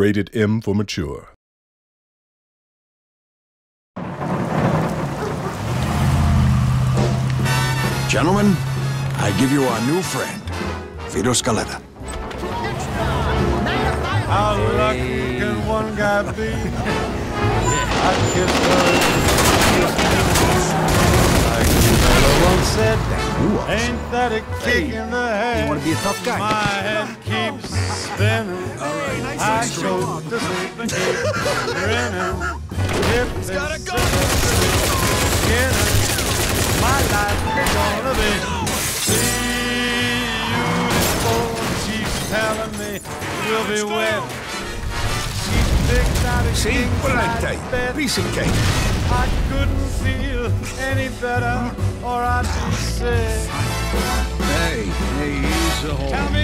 Rated M for mature. Gentlemen, I give you our new friend, Vito Scaletta. How lucky can one guy be? I kissed her. Like the fella once said, ain't that a kick in the head? You want to be a tough guy? I go to sleep and keep grinning. If gotta go. Skinning. My life is gonna be beautiful. She's telling me we'll be a? Piece of cake. I couldn't feel any better, or I'd be sick. Hey, hey, ease the whole.